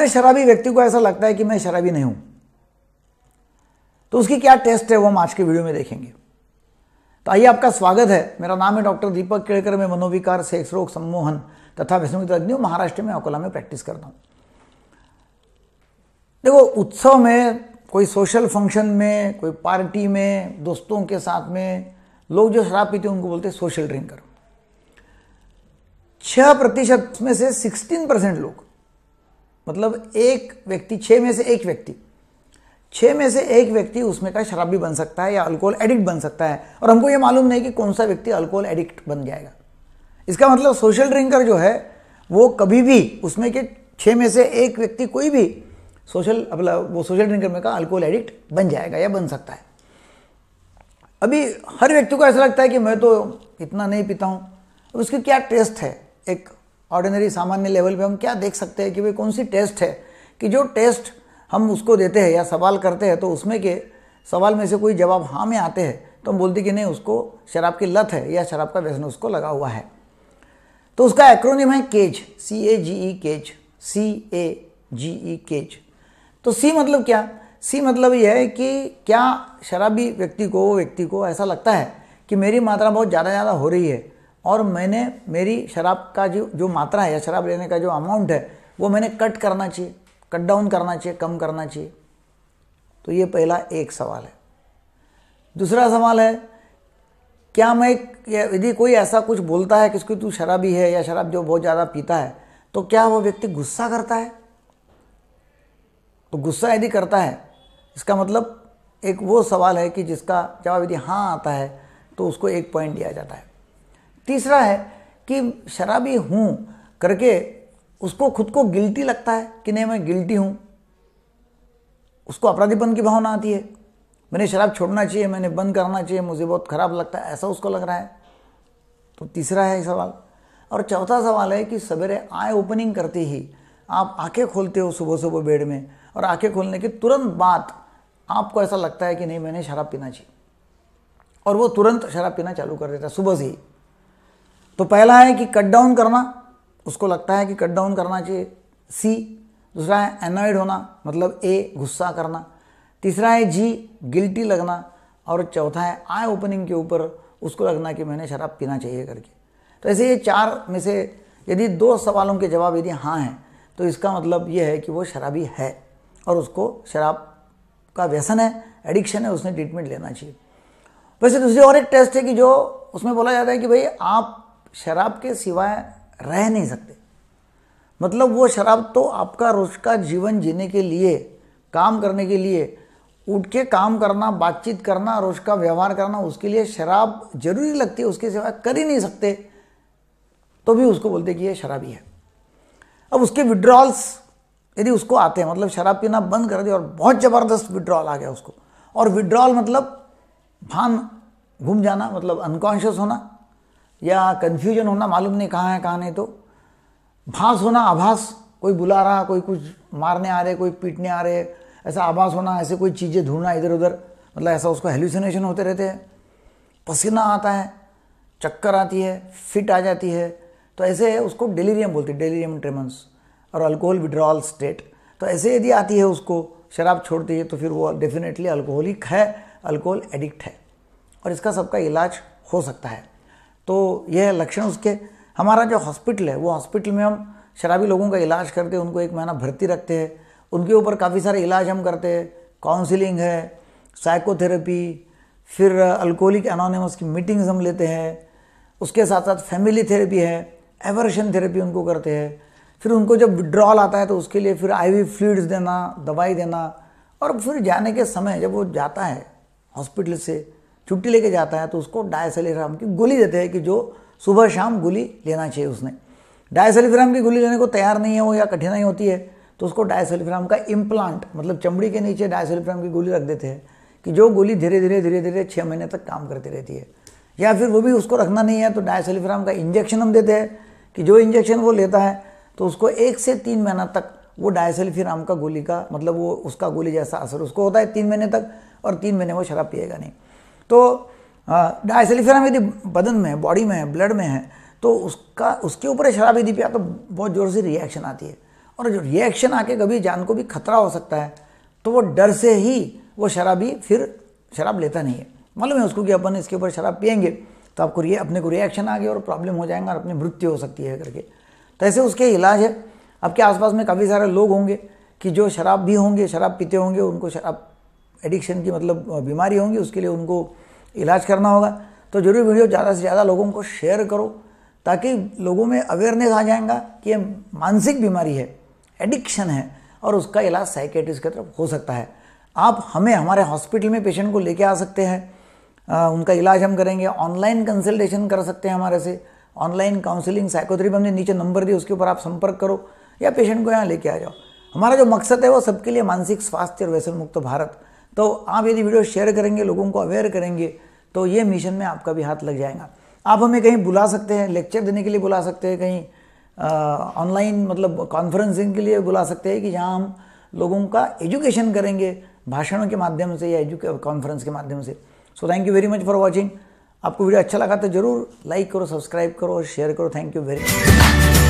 हर शराबी व्यक्ति को ऐसा लगता है कि मैं शराबी नहीं हूँ। तो उसकी क्या टेस्ट है वो हम आज के वीडियो में देखेंगे। तो आइए आपका स्वागत है। मेरा नाम है डॉक्टर दीपक केड़कर, मैं मनोविकार, सेक्स, रोग, सम्मोहन तथा विष्णु तज्ञ महाराष्ट्र में अकोला में प्रैक्टिस करता हूँ। देखो, उत्सव में, कोई सोशल फ़ंक्शन में, कोई पार्टी में, दोस्तों के साथ में, लोग जो शराब पीते हैं उनको बोलते हैं सोशल ड्रिंकर। छह प्रतिशत में से सिक्सटीन परसेंट लोग मतलब एक व्यक्ति छः में से एक व्यक्ति छः में से एक व्यक्ति उसमें का शराबी बन सकता है या अल्कोहल एडिक्ट बन सकता है। और हमको ये मालूम नहीं कि कौन सा व्यक्ति अल्कोहल एडिक्ट बन जाएगा। इसका मतलब सोशल ड्रिंकर जो है, वो कभी भी उसमें के छः में से एक व्यक्ति कोई भी सोशल मतलब वो सोशल ड्रिंकर में का अल्कोहल एडिक्ट बन जाएगा या बन सकता है। अभी हर व्यक्ति को ऐसा लगता है कि मैं तो इतना नहीं पीता हूँ। उसकी क्या टेस्ट है? एक ऑर्डिनरी सामान्य लेवल पे हम क्या देख सकते हैं कि भाई कौन सी टेस्ट है? कि जो टेस्ट हम उसको देते हैं या सवाल करते हैं तो उसमें के सवाल में से कोई जवाब हाँ में आते हैं तो हम बोलते कि नहीं, उसको शराब की लत है या शराब का व्यसन उसको लगा हुआ है। तो उसका एक्रोनिम है cage C A G E cage C A G E cage तो सी मतलब क्या? सी मतलब यह है कि क्या शराबी व्यक्ति को व्यक्ति को ऐसा लगता है कि मेरी मात्रा बहुत ज़्यादा ज़्यादा हो रही है और मैंने मेरी शराब का जो जो मात्रा है या शराब लेने का जो अमाउंट है, वो मैंने कट करना चाहिए कट डाउन करना चाहिए, कम करना चाहिए। तो ये पहला एक सवाल है। दूसरा सवाल है, क्या मैं यदि कोई ऐसा कुछ बोलता है कि तू शराबी है या शराब जो बहुत ज़्यादा पीता है तो क्या वो व्यक्ति गुस्सा करता है? तो गुस्सा यदि करता है, इसका मतलब एक वो सवाल है कि जिसका जवाब यदि हाँ आता है तो उसको एक पॉइंट दिया जाता है। तीसरा है कि शराबी हूँ करके उसको खुद को गिल्टी लगता है कि नहीं मैं गिल्टी हूँ। उसको अपराधीपन की भावना आती है। मैंने शराब छोड़ना चाहिए, मैंने बंद करना चाहिए, मुझे बहुत ख़राब लगता है, ऐसा उसको लग रहा है। तो तीसरा है सवाल। और चौथा सवाल है कि सवेरे आई ओपनिंग करते ही आप आँखें खोलते हो सुबह सुबह बेड में और आँखें खोलने के तुरंत बाद आपको ऐसा लगता है कि नहीं, मैंने शराब पीना चाहिए। और वो तुरंत शराब पीना चालू कर देता है सुबह से ही। तो पहला है कि कट डाउन करना, उसको लगता है कि कट डाउन करना चाहिए। सी दूसरा है एनॉइड होना मतलब ए गुस्सा करना। तीसरा है जी गिल्टी लगना। और चौथा है आई ओपनिंग के ऊपर उसको लगना कि मैंने शराब पीना चाहिए करके। तो ऐसे ये चार में से यदि दो सवालों के जवाब यदि हाँ हैं तो इसका मतलब ये है कि वो शराबी है और उसको शराब का व्यसन है एडिक्शन है, उसने ट्रीटमेंट लेना चाहिए। वैसे दूसरी और एक टेस्ट है कि जो उसमें बोला जाता है कि भाई आप शराब के सिवाय रह नहीं सकते। मतलब वो शराब तो आपका रोज का जीवन जीने के लिए, काम करने के लिए, उठ के काम करना, बातचीत करना रोज का व्यवहार करना, उसके लिए शराब ज़रूरी लगती है, उसके सिवाय कर ही नहीं सकते। तो भी उसको बोलते कि ये शराबी है। अब उसके विड्रॉल्स यदि उसको आते हैं मतलब शराब पीना बंद कर दिया और बहुत ज़बरदस्त विड्रॉल आ गया उसको। और विड्रॉल मतलब भान, घूम जाना मतलब अनकॉन्शियस होना। या कन्फ्यूज़न होना मालूम नहीं कहाँ है, कहाँ नहीं तो भास होना आभास। कोई बुला रहा, कोई कुछ मारने आ रहे, कोई पीटने आ रहे, ऐसा आभास होना, ऐसे कोई चीज़ें ढूंढना इधर उधर मतलब ऐसा उसको हेल्यूसिनेशन होते रहते हैं। पसीना आता है, चक्कर आती है फिट आ जाती है। तो ऐसे उसको डेलीरियम बोलते हैं डेलीरियम ट्रेमंस और अल्कोहल विड्रॉल स्टेट तो ऐसे यदि आती है उसको, शराब छोड़ती है तो फिर वो डेफिनेटली अल्कोहलिक है अल्कोहल एडिक्ट है। और इसका सबका इलाज हो सकता है। तो यह लक्षण उसके। हमारा जो हॉस्पिटल है, वो हॉस्पिटल में हम शराबी लोगों का इलाज करते हैं उनको एक महीना भर्ती रखते हैं। उनके ऊपर काफ़ी सारे इलाज हम करते हैं। काउंसिलिंग है, साइकोथेरेपी, फिर अल्कोहलिक एनोनिमस की मीटिंग्स हम लेते हैं। उसके साथ साथ फैमिली थेरेपी है, एवर्शन थेरेपी उनको करते हैं। फिर उनको जब विड्रॉल आता है तो उसके लिए फिर आईवी फ्लूड्स देना, दवाई देना और फिर जाने के समय जब वो जाता है हॉस्पिटल से छुट्टी लेके जाता है तो उसको डायसलीफ्राम की गोली देते हैं कि जो सुबह शाम गोली लेना चाहिए उसने। डायसलीफ्राम की गोली लेने को तैयार नहीं है वो या कठिनाई होती है तो उसको डायसलीफ्राम का इम्प्लांट मतलब चमड़ी के नीचे डायसलीफ्राम की गोली रख देते हैं कि जो गोली धीरे धीरे धीरे धीरे छः महीने तक काम करती रहती है। या फिर वो भी उसको रखना नहीं है तो डायसलीफ्राम का इंजेक्शन हम देते हैं कि जो इंजेक्शन वो लेता है तो उसको एक से तीन महीना तक वो डायसल्फिराम का गोली का मतलब वो उसका गोली जैसा असर उसको होता है तीन महीने तक और तीन महीने वो शराब पिएगा नहीं। तो डायसल्फिराम यदि बदन में बॉडी में है, ब्लड में है तो उसका, उसके ऊपर शराब यदि पिया तो बहुत ज़ोर से रिएक्शन आती है। और जो रिएक्शन आके कभी जान को भी खतरा हो सकता है तो वो डर से ही वो शराबी फिर शराब लेता नहीं है। मालूम है उसको कि अपन इसके ऊपर शराब पियेंगे तो आपको ये अपने को रिएक्शन आ गया और प्रॉब्लम हो जाएगा और अपनी मृत्यु हो सकती है करके। तो ऐसे उसके इलाज है। आपके आसपास में काफ़ी सारे लोग होंगे कि जो शराब भी होंगे, शराब पीते होंगे, उनको शराब एडिक्शन की मतलब बीमारी होंगी, उसके लिए उनको इलाज करना होगा। तो ज़रूर वीडियो ज़्यादा से ज़्यादा लोगों को शेयर करो, ताकि लोगों में अवेयरनेस आ जाएगा कि ये मानसिक बीमारी है एडिक्शन है, और उसका इलाज साइकेट्रिस्ट की तरफ़ हो सकता है। आप हमें, हमारे हॉस्पिटल में पेशेंट को लेके आ सकते हैं उनका इलाज हम करेंगे ऑनलाइन कंसल्टेशन कर सकते हैं हमारे से ऑनलाइन काउंसलिंग साइकोथेरेपी हमने नीचे नंबर दिए, उसके ऊपर आप संपर्क करो, या पेशेंट को यहाँ लेके आ जाओ। हमारा जो मकसद है वो सबके लिए मानसिक स्वास्थ्य और व्यसन मुक्त भारत। तो आप यदि वीडियो शेयर करेंगे, लोगों को अवेयर करेंगे तो ये मिशन में आपका भी हाथ लग जाएगा। आप हमें कहीं बुला सकते हैं लेक्चर देने के लिए बुला सकते हैं, कहीं ऑनलाइन मतलब कॉन्फ्रेंसिंग के लिए बुला सकते हैं कि जहाँ हम लोगों का एजुकेशन करेंगे, भाषणों के माध्यम से या एजुके कॉन्फ्रेंस के माध्यम से। So thank you very much for watching आपको वीडियो अच्छा लगा तो ज़रूर लाइक करो सब्सक्राइब करो और शेयर करो। Thank you very much